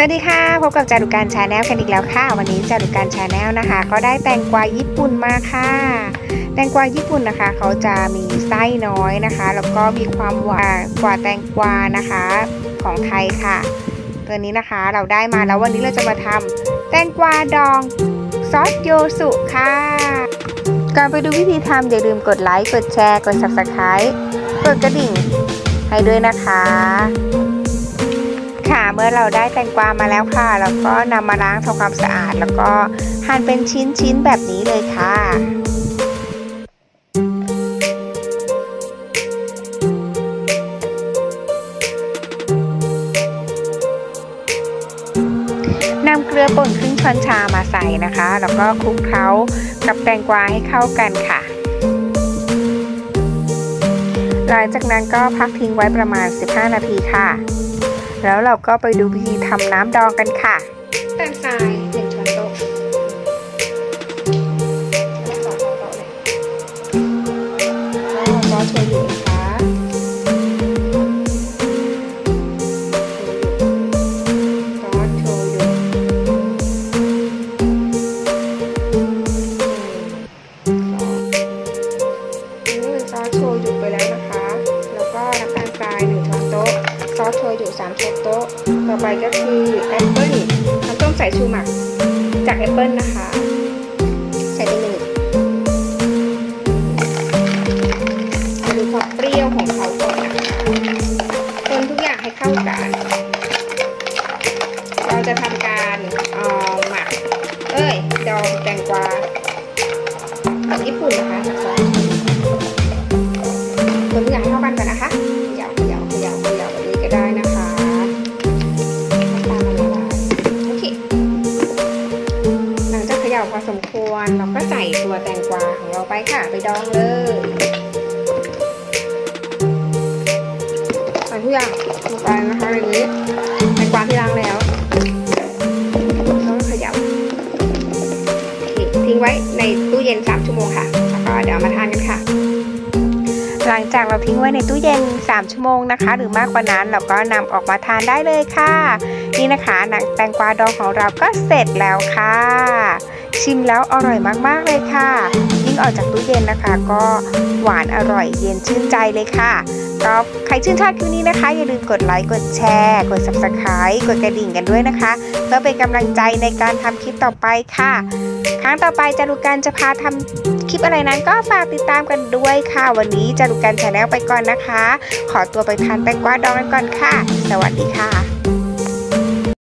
สวัสดีค่ะ พบกับจารุการ channel กันอีกแล้วค่ะ วันนี้จารุการ channel นะคะ ก็ได้แตงกวาญี่ปุ่นมาค่ะ แตงกวาญี่ปุ่นนะคะ เขาจะมีไส้น้อยนะคะ แล้วก็มีความหวานกว่าแตงกวานะคะของไทยค่ะ ตัวนี้นะคะเราได้มาแล้ววันนี้เราจะมาทำแตงกวาดองซอสยูซุค่ะ ก่อนไปดูวิธีทำอย่าลืมกดไลค์กดแชร์กด subscribe กดกระดิ่งให้ด้วยนะคะ มื่อเราได้แตงกวามาแล้วค่ะ แล้วก็นำมาล้างทำความสะอาด แล้วก็หั่นเป็นชิ้นๆแบบนี้เลยค่ะนำเกลือป่นครึ่งช้อนชามาใส่นะคะ แล้วก็คลุกเคล้ากับแตงกวาให้เข้ากันค่ะ หลังจากนั้นก็พักทิ้งไว้ประมาณ 15 นาทีค่ะ แล้วเราก็ไปดูวิธีทำน้ำดองกันค่ะแตงทรายหนึ่งช้อนโต๊ะสองช้อนโต๊ะเลยแล้วก็ช่วยุนะคะ ซอยุสามช้อนโต๊ะ ต่อไปก็คือแอปเปิ้ลน้ำส้มสายชูหมักจากแอปเปิ้ลนะคะ ใส่ไปหนึ่งมาดูความเปรี้ยวของเขาก่อนนะคะคนทุกอย่างให้เข้ากัน เราจะทำการออหมัก เอ้ย ดองแตงกวาแบบญี่ปุ่นนะคะคนทุกอย่างให้เข้ากัน ย่าพอสมควร เราก็ใส่ตัวแตงกวาของเราไปค่ะ ไปดองเลยใส่ทุกอย่างลงไปนะคะในนี้แตงกวาที่ล้างแล้วแล้วก็เขย่าโอเคทิ้งไว้ในตู้เย็น 3 ชั่วโมงค่ะแล้วก็เดี๋ยวมาทานกันค่ะหลังจากเราทิ้งไว้ในตู้เย็น 3 ชั่วโมงนะคะ หรือมากกว่านั้นเราก็นำออกมาทานได้เลยค่ะ นี่นะคะหนังแตงกวาดองของเราก็เสร็จแล้วค่ะ ชิมแล้วอร่อยมากๆเลยค่ะ ยิ่งออกจากตู้เย็นนะคะ ก็หวานอร่อยเย็นชื่นใจเลยค่ะก็ใครชื่นชอบคลิปนี้นะคะ อย่าลืมกดไลค์กดแชร์ กด subscribe กดกระดิ่งกันด้วยนะคะ เพื่อเป็นกำลังใจในการทำคลิปต่อไปค่ะ ครั้งต่อไปจารุกันจะพาทำคลิปอะไรนั้นก็ฝากติดตามกันด้วยค่ะ วันนี้จารุกันชาแนลไปก่อนนะคะ ขอตัวไปทานแตงกวาดองกันก่อนค่ะ สวัสดีค่ะ